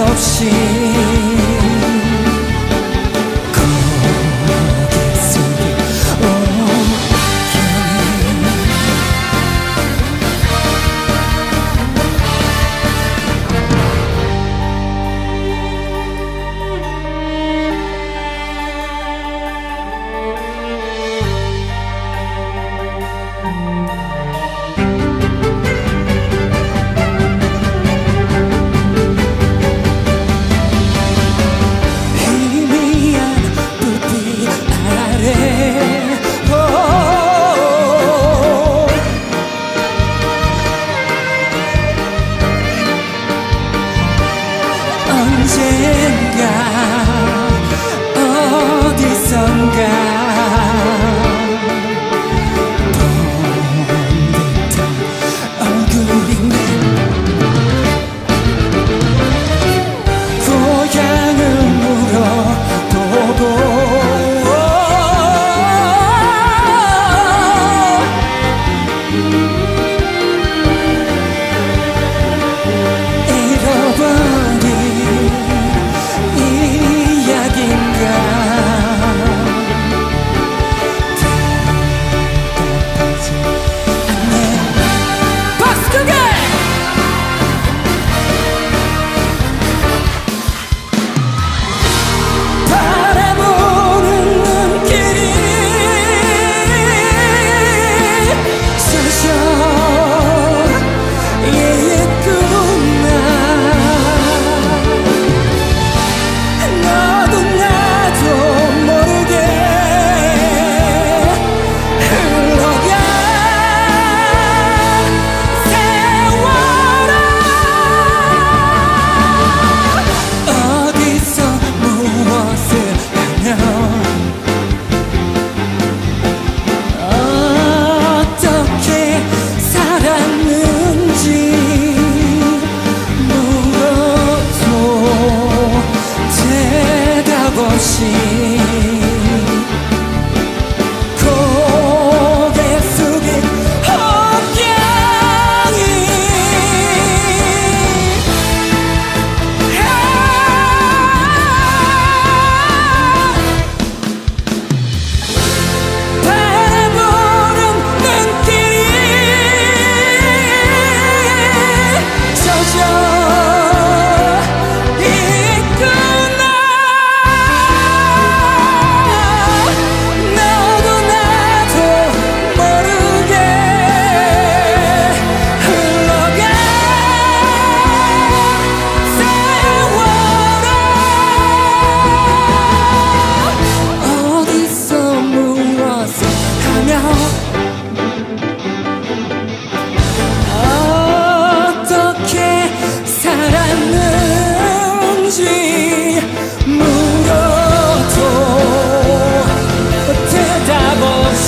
없이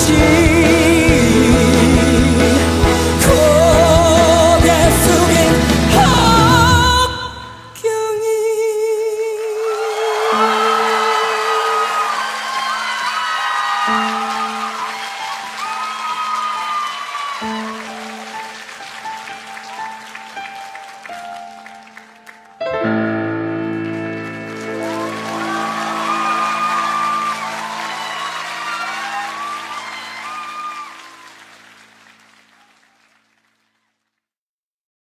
心。